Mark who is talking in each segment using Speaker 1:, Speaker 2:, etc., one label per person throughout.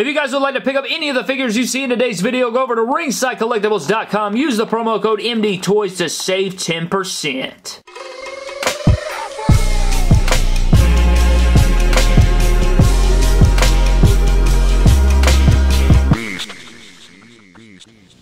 Speaker 1: If you guys would like to pick up any of the figures you see in today's video, go over to ringsidecollectibles.com, use the promo code MDTOYS to save 10%.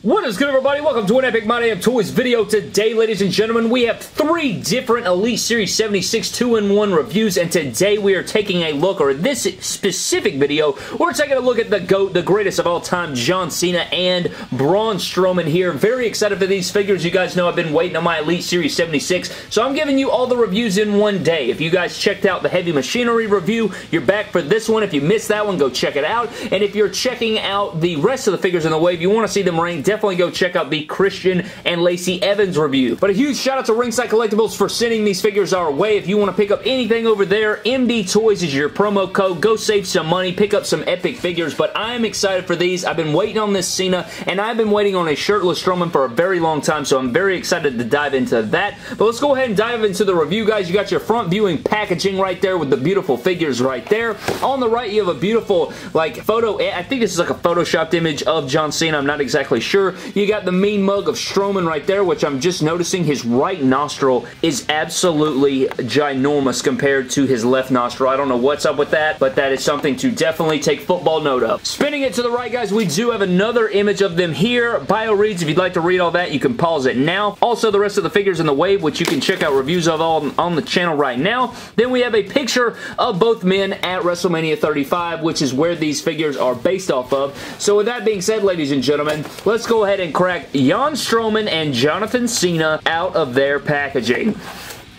Speaker 1: What is good everybody? Welcome to an Epic My Damn Toys video. Today, ladies and gentlemen, we have three different Elite Series 76 2-in-1 reviews, and today we are taking a look, or this specific video, we're taking a look at the GOAT, the greatest of all time, John Cena and Braun Strowman here. Very excited for these figures. You guys know I've been waiting on my Elite Series 76, so I'm giving you all the reviews in one day. If you guys checked out the Heavy Machinery review, you're back for this one. If you missed that one, go check it out. And if you're checking out the rest of the figures in the wave, you want to see them ranked, definitely go check out the Christian and Lacey Evans review. But a huge shout out to Ringside Collectibles for sending these figures our way. If you want to pick up anything over there, MD Toys is your promo code. Go save some money, pick up some epic figures. But I am excited for these. I've been waiting on this Cena, and I've been waiting on a shirtless Strowman for a very long time, so I'm very excited to dive into that. But let's go ahead and dive into the review, guys. You got your front viewing packaging right there with the beautiful figures right there. On the right, you have a beautiful, like, photo. I think this is like a photoshopped image of John Cena. I'm not exactly sure. You got the mean mug of Strowman right there, which I'm just noticing his right nostril is absolutely ginormous compared to his left nostril. I don't know what's up with that, but that is something to definitely take football note of. Spinning it to the right, guys, we do have another image of them here. Bio reads, if you'd like to read all that, you can pause it now. Also, the rest of the figures in the wave, which you can check out reviews of all on the channel right now. Then we have a picture of both men at WrestleMania 35, which is where these figures are based off of. So with that being said, ladies and gentlemen, let's go ahead and crack Jan Strowman and Jonathan Cena out of their packaging.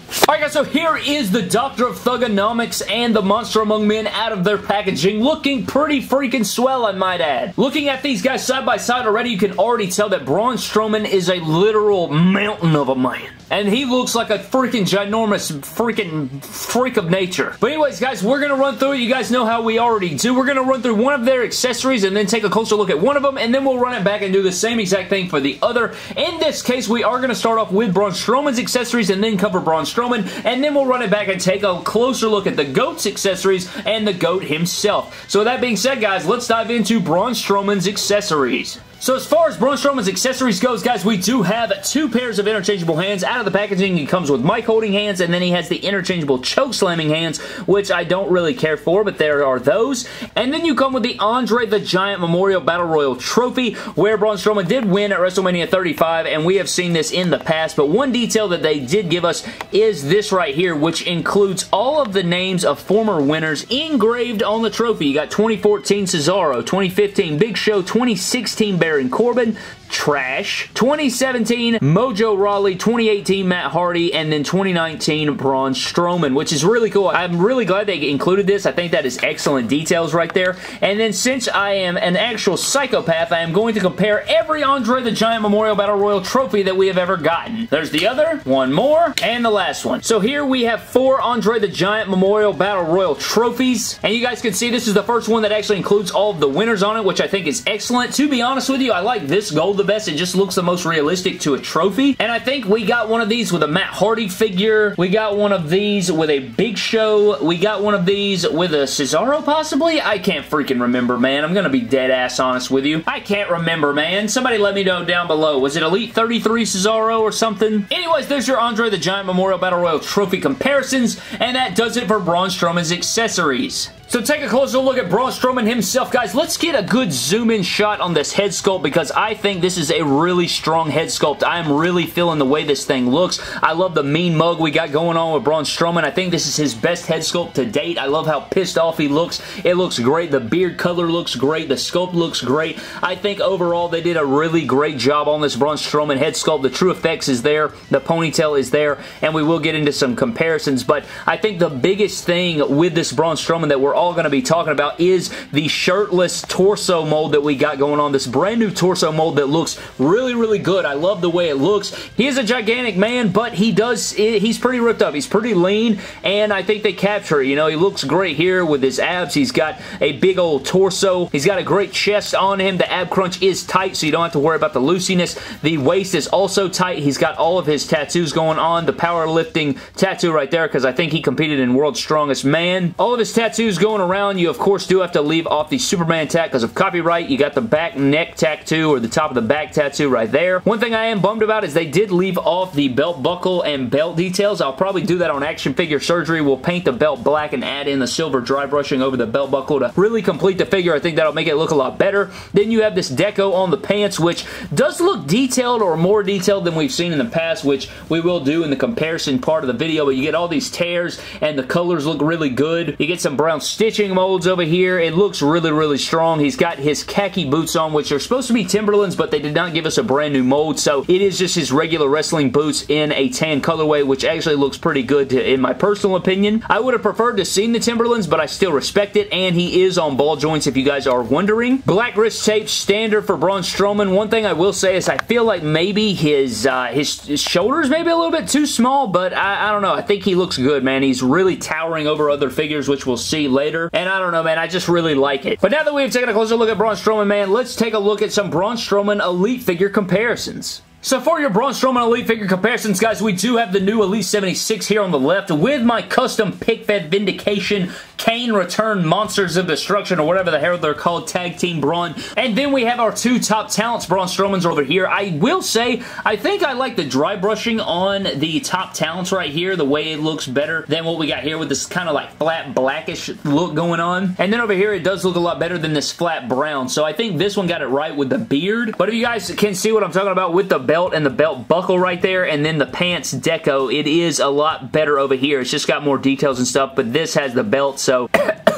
Speaker 1: Alright guys, so here is the Doctor of Thuganomics and the Monster Among Men out of their packaging, looking pretty freaking swell, I might add. Looking at these guys side by side already, you can already tell that Braun Strowman is a literal mountain of a man. And he looks like a freaking ginormous freaking freak of nature. But anyways, guys, we're going to run through it. You guys know how we already do. We're going to run through one of their accessories and then take a closer look at one of them, and then we'll run it back and do the same exact thing for the other. In this case, we are going to start off with Braun Strowman's accessories and then cover Braun Strowman, and then we'll run it back and take a closer look at the GOAT's accessories and the GOAT himself. So with that being said, guys, let's dive into Braun Strowman's accessories. So as far as Braun Strowman's accessories goes, guys, we do have two pairs of interchangeable hands. Out of the packaging, he comes with mic holding hands, and then he has the interchangeable choke slamming hands, which I don't really care for, but there are those. And then you come with the Andre the Giant Memorial Battle Royal Trophy, where Braun Strowman did win at WrestleMania 35, and we have seen this in the past, but one detail that they did give us is this right here, which includes all of the names of former winners engraved on the trophy. You got 2014 Cesaro, 2015 Big Show, 2016 Baron Corbin, trash. 2017, Mojo Rawley. 2018, Matt Hardy. And then 2019, Braun Strowman, which is really cool. I'm really glad they included this. I think that is excellent details right there. And then since I am an actual psychopath, I am going to compare every Andre the Giant Memorial Battle Royal trophy that we have ever gotten. There's the other, one more, and the last one. So here we have four Andre the Giant Memorial Battle Royal trophies. And you guys can see this is the first one that actually includes all of the winners on it, which I think is excellent. To be honest with you, I like this gold the best. It just looks the most realistic to a trophy. And I think we got one of these with a Matt Hardy figure. We got one of these with a Big Show. We got one of these with a Cesaro possibly? I can't freaking remember, man. I'm gonna be dead ass honest with you. I can't remember, man. Somebody let me know down below. Was it Elite 33 Cesaro or something? Anyways, there's your Andre the Giant Memorial Battle Royal Trophy comparisons, and that does it for Braun Strowman's accessories. So take a closer look at Braun Strowman himself, guys. Let's get a good zoom-in shot on this head sculpt because I think this is a really strong head sculpt. I am really feeling the way this thing looks. I love the mean mug we got going on with Braun Strowman. I think this is his best head sculpt to date. I love how pissed off he looks. It looks great. The beard color looks great. The sculpt looks great. I think overall they did a really great job on this Braun Strowman head sculpt. The true effects is there. The ponytail is there. And we will get into some comparisons. But I think the biggest thing with this Braun Strowman that we're all going to be talking about is the shirtless torso mold that we got going on. This brand new torso mold that looks really, really good. I love the way it looks. He is a gigantic man, but he does, he's pretty ripped up. He's pretty lean, and I think they capture it. You know, he looks great here with his abs. He's got a big old torso. He's got a great chest on him. The ab crunch is tight, so you don't have to worry about the loosiness. The waist is also tight. He's got all of his tattoos going on. The powerlifting tattoo right there, because I think he competed in World's Strongest Man. All of his tattoos going going around, you of course do have to leave off the Superman tag because of copyright. You got the back neck tattoo or the top of the back tattoo right there. One thing I am bummed about is they did leave off the belt buckle and belt details. I'll probably do that on Action Figure Surgery. We'll paint the belt black and add in the silver dry brushing over the belt buckle to really complete the figure. I think that'll make it look a lot better. Then you have this deco on the pants, which does look detailed or more detailed than we've seen in the past, which we will do in the comparison part of the video, but you get all these tears and the colors look really good. You get some brown stitching molds over here. It looks really, really strong. He's got his khaki boots on, which are supposed to be Timberlands, but they did not give us a brand new mold, so it is just his regular wrestling boots in a tan colorway, which actually looks pretty good to, in my personal opinion. I would have preferred to seen the Timberlands, but I still respect it, and he is on ball joints if you guys are wondering. Black wrist tape, standard for Braun Strowman. One thing I will say is I feel like maybe his, uh, his, his shoulders maybe a little bit too small, but I, I don't know. I think he looks good, man. He's really towering over other figures, which we'll see later, and I don't know, man. I just really like it. But now that we've taken a closer look at Braun Strowman, man, let's take a look at some Braun Strowman Elite figure comparisons. So for your Braun Strowman Elite figure comparisons, guys, we do have the new Elite 76 here on the left with my custom pick fed Vindication Kane Return Monsters of Destruction or whatever the hell they're called, Tag Team Braun. And then we have our two top talents, Braun Strowman's over here. I will say, I think I like the dry brushing on the top talents right here, the way it looks better than what we got here with this kind of like flat blackish look going on. And then over here, it does look a lot better than this flat brown. So I think this one got it right with the beard. But if you guys can see what I'm talking about with the belt and the belt buckle right there and then the pants deco, it is a lot better over here. It's just got more details and stuff, but this has the belt, so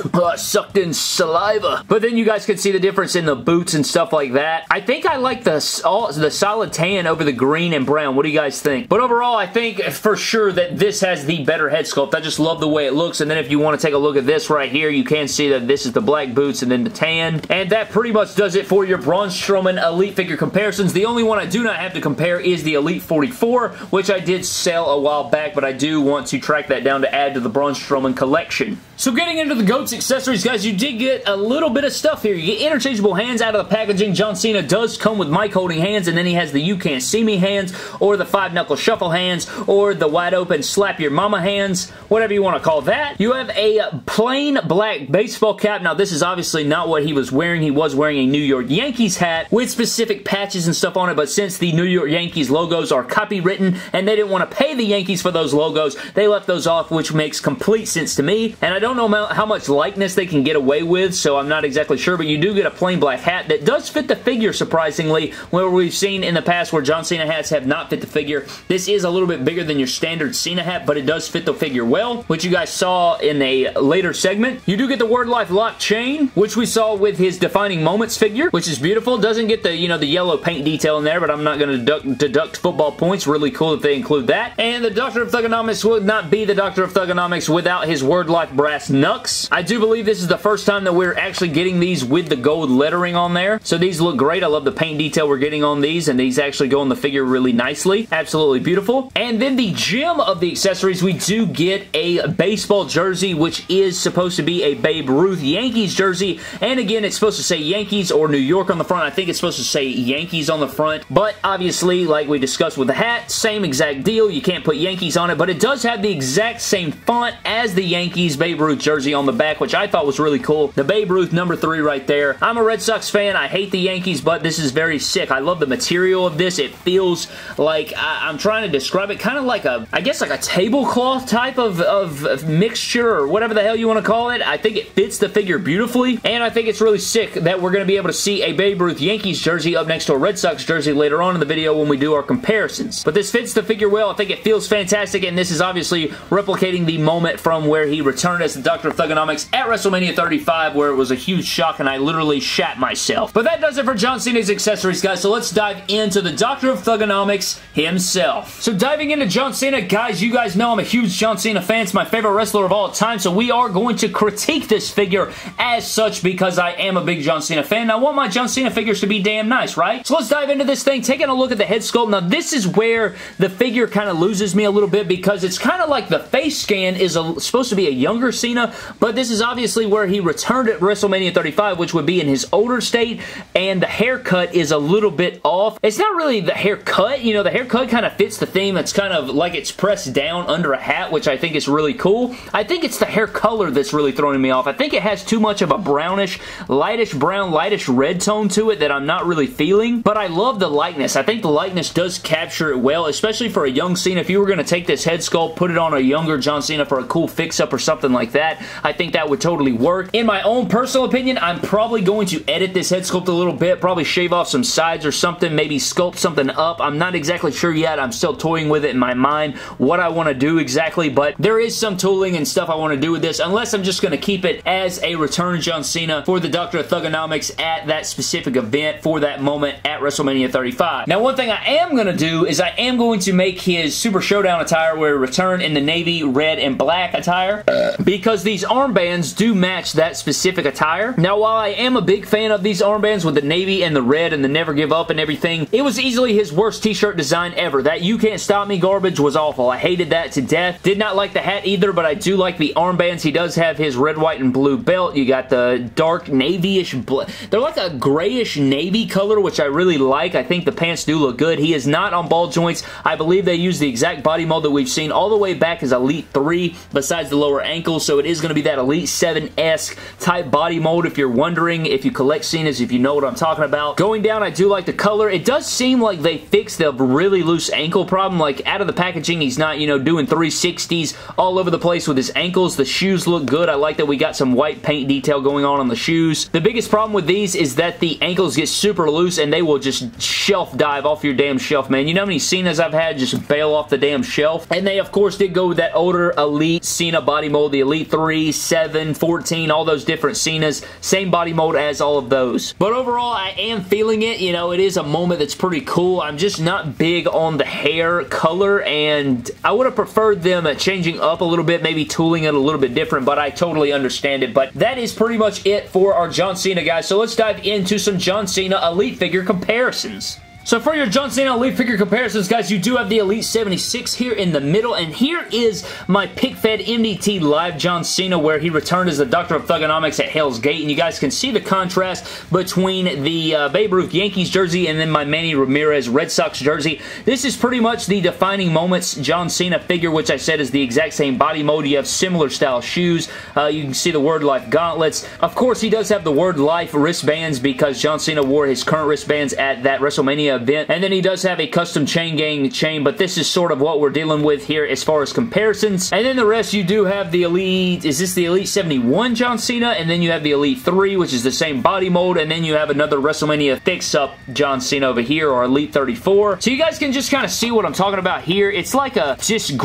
Speaker 1: uh, sucked in saliva. But then you guys can see the difference in the boots and stuff like that. I think I like the, all, the solid tan over the green and brown. What do you guys think? But overall, I think for sure that this has the better head sculpt. I just love the way it looks. And then if you want to take a look at this right here, you can see that this is the black boots and then the tan. And that pretty much does it for your Braun Strowman Elite figure comparisons. The only one I do not have to compare is the Elite 44, which I did sell a while back, but I do want to track that down to add to the Braun Strowman collection. So getting into the GOATS accessories, guys, you did get a little bit of stuff here. You get interchangeable hands out of the packaging. John Cena does come with mic holding hands, and then he has the You Can't See Me hands, or the Five Knuckle Shuffle hands, or the Wide Open Slap Your Mama hands, whatever you want to call that. You have a plain black baseball cap. Now, this is obviously not what he was wearing. He was wearing a New York Yankees hat with specific patches and stuff on it, but since the New York Yankees logos are copywritten and they didn't want to pay the Yankees for those logos. They left those off, which makes complete sense to me. And I don't know how much likeness they can get away with, so I'm not exactly sure, but you do get a plain black hat that does fit the figure, surprisingly, where we've seen in the past where John Cena hats have not fit the figure. This is a little bit bigger than your standard Cena hat, but it does fit the figure well, which you guys saw in a later segment. You do get the Word Life lock chain, which we saw with his Defining Moments figure, which is beautiful. Doesn't get the, you know, the yellow paint detail in there, but I'm not going to deduct deduct football points. Really cool if they include that. And the Doctor of Thuganomics would not be the Doctor of Thuganomics without his Word Life brass knucks. I do believe this is the first time that we're actually getting these with the gold lettering on there. So these look great. I love the paint detail we're getting on these, and these actually go on the figure really nicely. Absolutely beautiful. And then the gem of the accessories, we do get a baseball jersey, which is supposed to be a Babe Ruth Yankees jersey. And again, it's supposed to say Yankees or New York on the front. I think it's supposed to say Yankees on the front. But obviously, like we discussed with the hat, same exact deal. You can't put Yankees on it, but it does have the exact same font as the Yankees Babe Ruth jersey on the back, which I thought was really cool. The Babe Ruth number three right there. I'm a Red Sox fan. I hate the Yankees, but this is very sick. I love the material of this. It feels like, I, am trying to describe it, kind of like a, I guess like a tablecloth type of, of, mixture or whatever the hell you want to call it. I think it fits the figure beautifully, and I think it's really sick that we're going to be able to see a Babe Ruth Yankees jersey up next to a Red Sox jersey later on in the video when we do our comparisons. But this fits the figure well. I think it feels fantastic, and this is obviously replicating the moment from where he returned as the Doctor of Thuganomics at WrestleMania 35, where it was a huge shock, and I literally shat myself. But that does it for John Cena's accessories, guys, so let's dive into the Doctor of Thuganomics himself. So diving into John Cena, guys, you guys know I'm a huge John Cena fan. It's my favorite wrestler of all time, so we are going to critique this figure as such because I am a big John Cena fan. I want my John Cena figures to be damn nice, right? So let's dive into this thing, taking a look at the head sculpt. Now, this is where the figure kind of loses me a little bit because it's kind of like the face scan is a, supposed to be a younger Cena, but this is obviously where he returned at WrestleMania 35, which would be in his older state, and the haircut is a little bit off. It's not really the haircut, you know, the haircut kind of fits the theme. It's kind of like it's pressed down under a hat, which I think is really cool. I think it's the hair color that's really throwing me off. I think it has too much of a brownish, lightish brown, lightish red tone to it that I'm not really feeling, but I love the likeness. I think the likeness does capture it well, especially for a young Cena. If you were going to take this head sculpt, put it on a younger John Cena for a cool fix-up or something like that, I think that would totally work. In my own personal opinion, I'm probably going to edit this head sculpt a little bit, probably shave off some sides or something, maybe sculpt something up. I'm not exactly sure yet. I'm still toying with it in my mind, what I want to do exactly, but there is some tooling and stuff I want to do with this, unless I'm just going to keep it as a return John Cena for the Doctor of Thuganomics at that specific event for that moment at WrestleMania 35. Now, one thing I am going to do is I am going to make his Super Showdown attire where return in the navy, red, and black attire because these armbands do match that specific attire. Now, while I am a big fan of these armbands with the navy and the red and the never give up and everything, it was easily his worst t-shirt design ever. That You Can't Stop Me garbage was awful. I hated that to death. Did not like the hat either, but I do like the armbands. He does have his red, white, and blue belt. You got the dark navy-ish, they're like a grayish navy color, which I really like. I think the pants do look good. He is not on ball joints. I believe they use the exact body mold that we've seen all the way back as Elite 3, besides the lower ankles, so it is going to be that Elite 7-esque type body mold if you're wondering, if you collect Cenas, if you know what I'm talking about. Going down, I do like the color. It does seem like they fixed the really loose ankle problem. Like, out of the packaging, he's not, you know, doing 360s all over the place with his ankles. The shoes look good. I like that we got some white paint detail going on on the shoes. The biggest problem with these is that the ankles get super loose and they will just shelf dive off your damn shelf, man. You know how many Cenas I've had just bail off the damn shelf? And they, of course, did go with that older Elite Cena body mold, the Elite 3, 7, 14, all those different Cenas. Same body mold as all of those. But overall, I am feeling it. You know, it is a moment that's pretty cool. I'm just not big on the hair color, and I would have preferred them changing up a little bit, maybe tooling it a little bit different, but I totally understand it. But that is pretty much it for our John Cena, guys. So let's dive into some John Cena Elite figure comparisons. So for your John Cena Elite figure comparisons, guys, you do have the Elite 76 here in the middle, and here is my pick-fed MDT Live John Cena, where he returned as the Doctor of Thuganomics at Hell's Gate, and you guys can see the contrast between the uh, Babe Ruth Yankees jersey and then my Manny Ramirez Red Sox jersey. This is pretty much the defining moments John Cena figure, which I said is the exact same body mode. You have similar style shoes. Uh, you can see the Word Life gauntlets. Of course, he does have the Word Life wristbands because John Cena wore his current wristbands at that WrestleMania event. And then he does have a custom chain gang chain, but this is sort of what we're dealing with here as far as comparisons. And then the rest, you do have the Elite, is this the Elite 71 John Cena? And then you have the Elite 3, which is the same body mold, and then you have another WrestleMania fix-up John Cena over here, or Elite 34. So you guys can just kind of see what I'm talking about here. It's like a just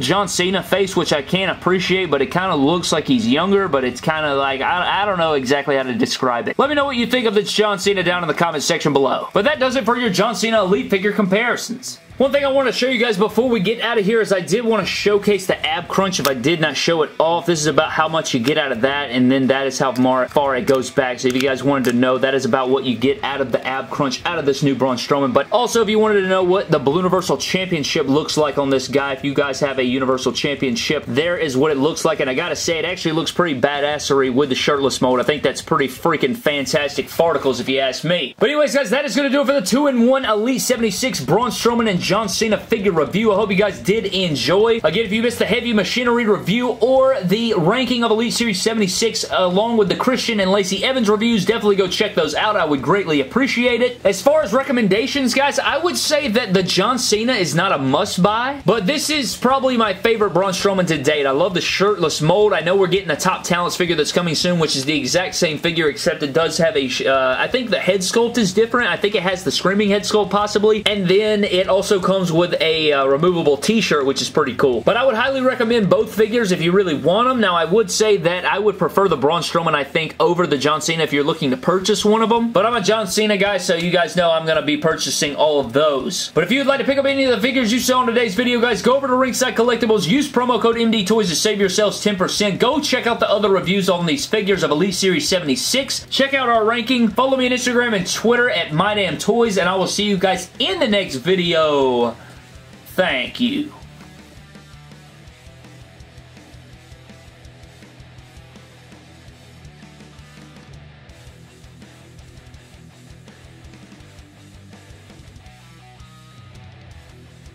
Speaker 1: John Cena face, which I can't appreciate, but it kind of looks like he's younger, but it's kind of like, I, I don't know exactly how to describe it. Let me know what you think of this John Cena down in the comment section below. But that does it for your John Cena Elite figure comparisons. One thing I want to show you guys before we get out of here is I did want to showcase the ab crunch if I did not show it off. This is about how much you get out of that and then that is how far it goes back. So if you guys wanted to know, that is about what you get out of the ab crunch out of this new Braun Strowman. But also if you wanted to know what the Blue Universal Championship looks like on this guy, if you guys have a Universal Championship, there is what it looks like. And I gotta say, it actually looks pretty badassery with the shirtless mode. I think that's pretty freaking fantastic farticles if you ask me. But anyways guys, that is going to do it for the 2-in-1 Elite 76 Braun Strowman and John Cena figure review. I hope you guys did enjoy. Again, if you missed the Heavy Machinery review or the ranking of Elite Series 76 along with the Christian and Lacey Evans reviews, definitely go check those out. I would greatly appreciate it. As far as recommendations, guys, I would say that the John Cena is not a must-buy, but this is probably my favorite Braun Strowman to date. I love the shirtless mold. I know we're getting the Top Talents figure that's coming soon, which is the exact same figure, except it does have a. Uh, I think the head sculpt is different. I think it has the Screaming head sculpt, possibly, and then it also comes with a uh, removable t-shirt, which is pretty cool. But I would highly recommend both figures if you really want them. Now, I would say that I would prefer the Braun Strowman, I think, over the John Cena if you're looking to purchase one of them. But I'm a John Cena guy, so you guys know I'm going to be purchasing all of those. But if you'd like to pick up any of the figures you saw in today's video, guys, go over to Ringside Collectibles, use promo code MD Toys to save yourselves 10%. Go check out the other reviews on these figures of Elite Series 76. Check out our ranking. Follow me on Instagram and Twitter at MyDamnToys, and I will see you guys in the next video. Thank you.